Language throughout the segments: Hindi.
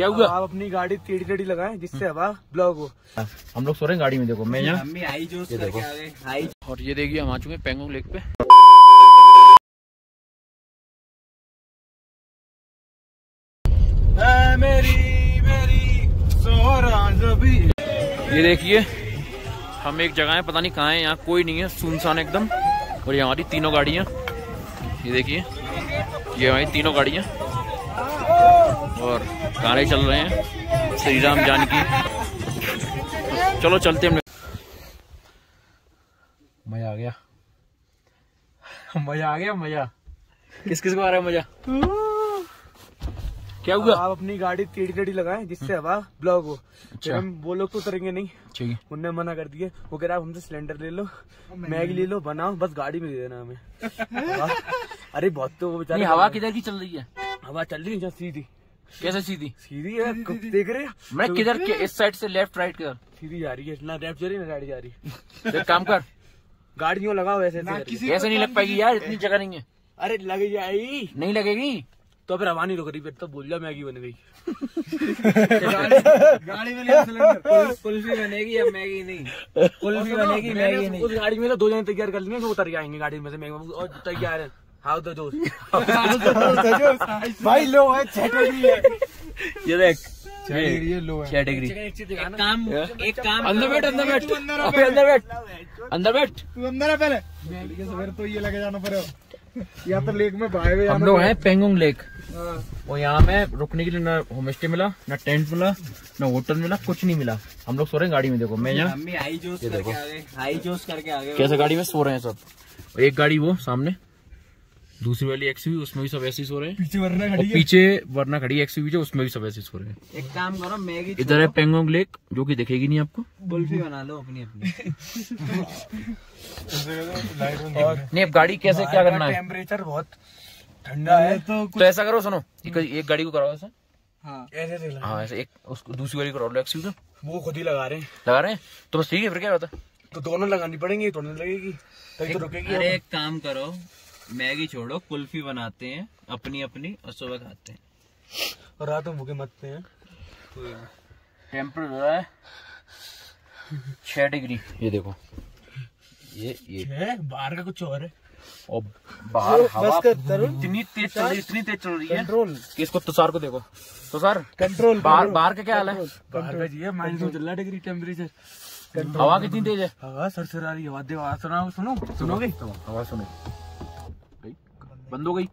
क्या हुआ? आप अपनी गाड़ी टेढ़ी टेढ़ी लगाएँ जिससे हवा ब्लॉक हो। हम लोग सो रहे हैं गाड़ी में देखो मैं यहाँ मम्मी ये देखो। और ये देखिए हम आ चुके हैं पेंगोंग लेक पे। मेरी मेरी ये देखिए हम एक जगह है पता नहीं कहाँ है यहाँ कोई नहीं है सुनसान एकदम। और ये हमारी तीनों गाड़ियाँ। ये देखिए ये हमारी तीनों गाड़ियाँ। गाने चल रहे हैं। श्री राम जानकी। चलो चलते हैं। मज़ा आ गया। मज़ा आ गया मज़ा। किस किस को आ रहा है मज़ा? क्या हुआ? आप अपनी गाड़ी टेढ़ी टेढ़ी लगाएँ जिससे हवा ब्लॉक हो। अच्छा। हम वो लोग तो उतरेंगे नहीं। ठीक है। उनने मना कर दिया। वो कह रहा हमसे सिलेंडर ले लो मैगी ले लो बनाओ बस गाड़ी में दे देना हमें। अरे बहुत तो वो बेचारे हवा किधर की चल रही है? हवा चल रही है सीधी। कैसे सीधी? सीधी है? देख रहे हैं? मैं किधर के इस साइड से लेफ़्ट राइट किधर? सीधी जा रही है ना लेफ़्ट जा रही ना राइट जा रही। काम कर। गाड़ी यूँ लगाओ ऐसे ऐसे करके। नहीं लग पाएगी यार इतनी जगह नहीं है। अरे लग जाएगी नहीं लगेगी? तो फिर हवा नहीं रुक रही फिर तो बोल जा मैगी बन गई। गाड़ी में कुल्फी बनेगी अब मैगी नहीं? कुल्फी बनेगी मैगी नहीं। उस गाड़ी में तो दो जने तैयार कर लेंगे वो उतर के आएँगे गाड़ी में से मैगी और तैयार है। हाउ द जोश भाई लो है छह डिग्री है। ये देख। है छह डिग्री एक काम एक काम अंदर बैठ अंदर बैठ। अंदर बैठ। अंदर बैठ। तू अंदर है पहले। तो ये लगे जाना पड़ेगा। या तो लेक में में हम लोग हैं पेंगोंग लेक। हाँ। और यहाँ में रुकने के लिए ना होम स्टे मिला ना टेंट मिला ना होटल मिला कुछ नहीं मिला। हम लोग सो रहे हैं गाड़ी में देखो मैं यहाँ हाई जोश करके आ गए। कैसे गाड़ी में सो रहे हैं सब? एक गाड़ी वो सामने। दूसरी वाली एक्सयू उसमें भी सब ऐसे ही सो रहे हैं। पीछे वरना और पीछे वरना खड़ी एक्सयू जो उसमें भी सब ऐसे ही सो रहे हैं। एक काम करो मैगी इधर है पेंगोंग लेक जो कि दिखेगी नहीं आपको। कुल्फी बना लो अपनी अपनी। नहीं अब गाड़ी कैसे क्या करना है? टेम्परेचर बहुत ठंडा है। तो तो ऐसा करो सुनो एक, एक गाड़ी को कराओ ऐसा। हाँ। ऐसे हाँ ऐसे एक उसको दूसरी गाड़ी को कराओ एक्सयू तो वो खुद ही लगा रहे हैं। लगा रहे हैं? तो बस ठीक है फिर क्या होता है? तो दोनों लगानी पड़ेंगी थोड़ी ना लगेगी तभी तो रुकेगी अरे एक काम करो मैगी छोड़ो कुल्फी बनाते हैं अपनी अपनी और सुबह खाते हैं। और रात में भूखे मरते हैं। टेम्परेचर है छह डिग्री। ये देखो। ये ये। बाहर का कुछ और है। और बाहर हवा इतनी तेज चल रही इतनी तेज चल रही है। कंट्रोल। इसको तुषार को देखो। तुषार कंट्रोल बाहर बाहर का क्या हाल है? बाहर का जी है माइनस चल डिग्री टेम्परेचर। हवा कितनी तेज है? हवा सरसर रही है हवा सुनो। सुनोगे? हवा सुनो। बंद हो गई।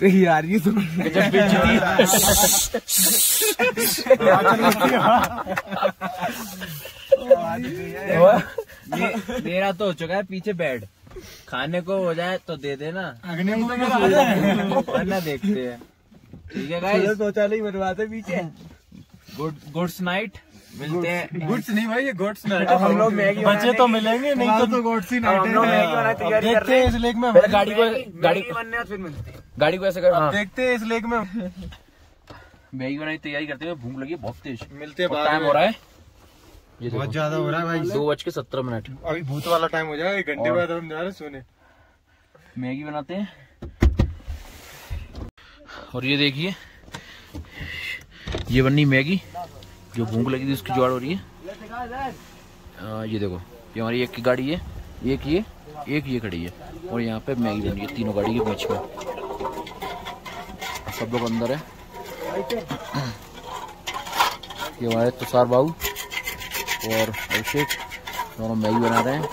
तो यार ये सुनो गजब बेइज्जती मे- मेरा तो हो चुका है पीछे बेड खाने को हो जाए तो दे देना। वरना देखते हैं। ठीक है गाइस शौचालय बनवाते पीछे। गुड गुड्स नाइट मिलते हैं। गुड्स नहीं भाई ये गुड्स नाइट हम लोग मैगी बच्चे तो मिलेंगे नहीं तो गुड्स ही नाइट हम लोग मैगी बनाने तैयारी कर रहे हैं इस लेक में पहले गाड़ी को गाड़ी बनने और फिर मिलते हैं। गाड़ी को ऐसे कर हाँ। देखते हैं इस लेक में। मैगी बनाने की तैयारी करते हुए भूख लगी है बहुत तेज। मिलते हैं टाइम हो रहा है। ये बहुत ज़्यादा हो रहा है भाई। दो बज के सत्रह मिनट। अभी भूत वाला टाइम हो जाएगा एक घंटे बाद हम जा रहे हैं सोने। मैगी बनाते हैं। और ये देखिए ये बननी मैगी। जो भूख लगी थी उसकी जुगाड़ हो रही है। आ, ये देखो ये हमारी एक की गाड़ी है एक ये एक ये खड़ी है और यहाँ पे मैगी बन रही है तीनों गाड़ी के बीच में। सब लोग अंदर है। ये हमारे तुषार बाबू और अभिषेक दोनों मैगी बना रहे हैं।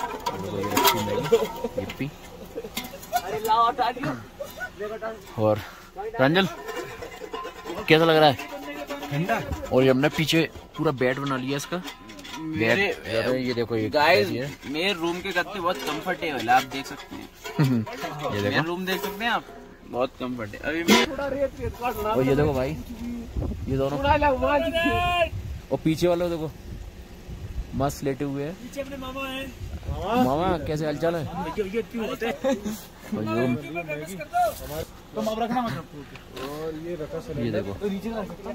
और रंजल कैसा लग रहा है? ठंडा? और ये हमने पीछे पूरा बेड बना लिया इसका। ये देखो ये गाइस मेरे रूम के गद्दे बहुत कंफर्टेबल है आप देख सकते हैं। ये मेरा देखो रूम देख सकते हैं आप? बहुत कंफर्ट है। अभी मैं और ये देखो भाई ये दोनों। और पीछे वाले देखो मस्त लेटे हुए हैं। पीछे अपने मामा है। मामा कैसे हालचाल है? ये ये क्यों होते हैं? और ये तुम अब रखना मत और ये रखा ये देखो। तो नीचे रख सकते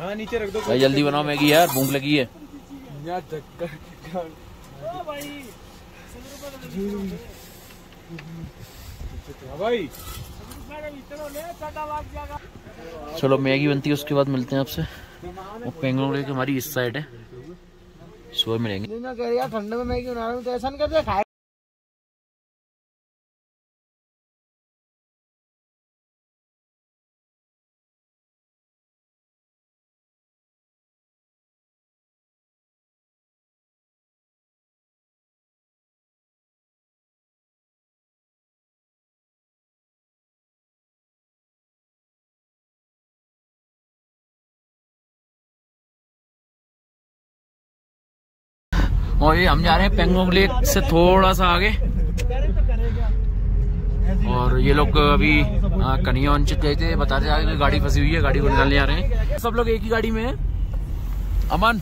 हाँ नीचे रख दो भाई जल्दी बनाओ मैगी यार भूख लगी है। हाँ भाई। चलो मैगी बनती है उसके बाद मिलते हैं आपसे। और पेंगोंग लेक हमारी इस साइड है। सुबह मिलेंगे। ठंड में मैगी बना रहा हूँ तो ऐसा नहीं करते और ये हम जा रहे हैं पेंगोंग लेक से थोड़ा सा आगे। और ये लोग अभी कन्या वंचित गए थे बताते जा रहे गाड़ी फंसी हुई है गाड़ी को निकालने आ रहे हैं। सब लोग एक ही गाड़ी में है। अमन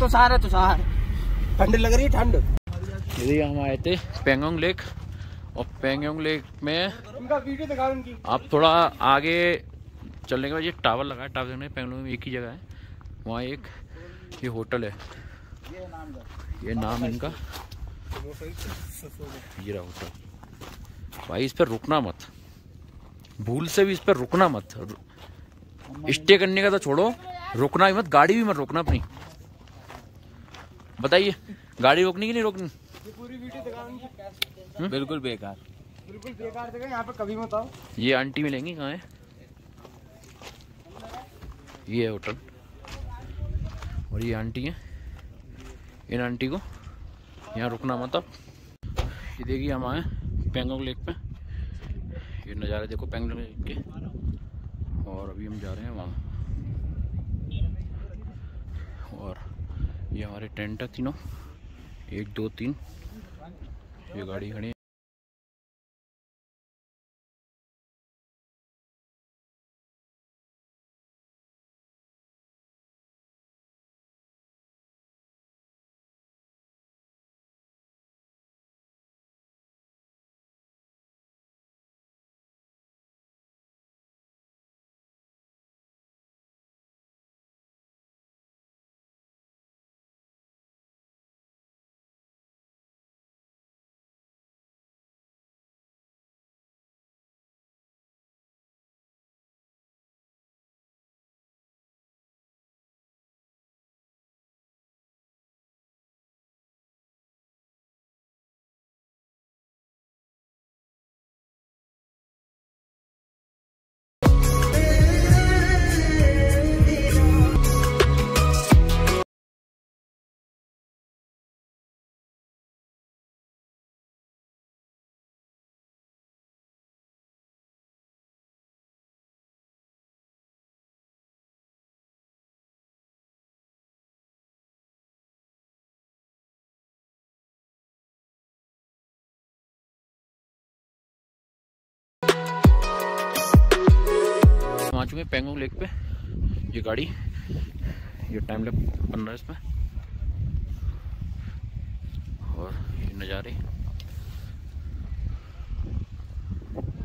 तुषार है। तुषार ठंड लग रही है ठंड। ये हम आए थे पेंगोंग लेक। और पेंगोंग लेक में आप थोड़ा आगे चलने के बाद ये टावर लगा है टावर पेंगोंग में एक ही जगह है। वहाँ एक ये होटल है। ये नाम इनका। ये रहा होटल। भाई इस पर रुकना मत। भूल से भी इस पर रुकना मत। स्टे करने का तो छोड़ो। रुकना भी मत गाड़ी भी मत रोकना अपनी। बताइए गाड़ी रोकनी कि नहीं रोकनी? पूरी उनकी बिल्कुल बेकार। बिल्कुल बेकार जगह यहाँ पे कभी मत आओ। ये आंटी मिलेंगी कहाँ है? ये है होटल। और ये आंटी है। इन आंटी को यहाँ रुकना मत अब। ये देखिए हम आए पेंगोंग लेक पे। ये नज़ारे देखो पेंगोंग लेक के। और अभी हम जा रहे हैं वहाँ। और ये हमारे टेंट है तीनों। एक, दो, तीन। ये गाड़ी खड़ी चुके हैं पेंगोंग लेक पे। ये गाड़ी, ये टाइम लैप बन रहा है इसमें। और ये नज़ारे। ये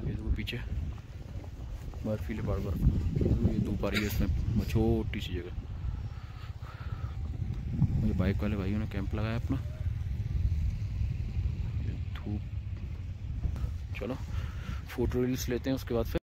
देखो पीछे। बर्फीले पहाड़ बर्फ़। ये धूप आ रही है इसमें। छोटी सी जगह। ये बाइक वाले भाइयों ने कैंप लगाया अपना। धूप। चलो फ़ोटो रील्स लेते हैं उसके बाद फिर।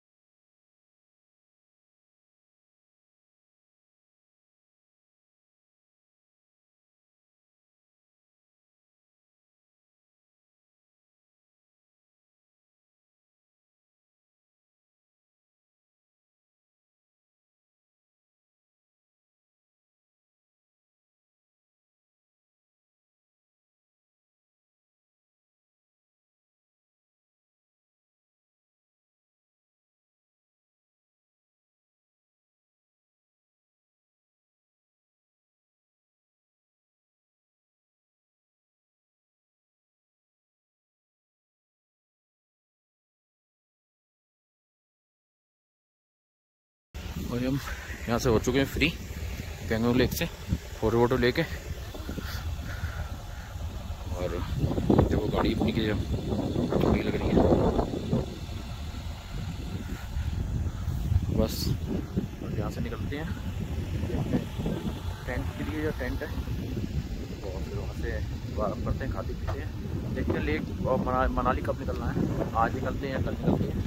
और हम यहाँ से हो चुके हैं फ्री पेंगोंग लेक से फ़ोटो वोटो लेके। और देखो गाड़ी अपनी की थोड़ी लग रही है। बस। और यहाँ से निकलते हैं। टेंट के लिए जो टेंट है और फिर वहाँ से करते हैं खाते पीते हैं। देखते हैं लेक और मना, मनाली कब निकलना है। आज निकलते हैं या कल निकलते हैं।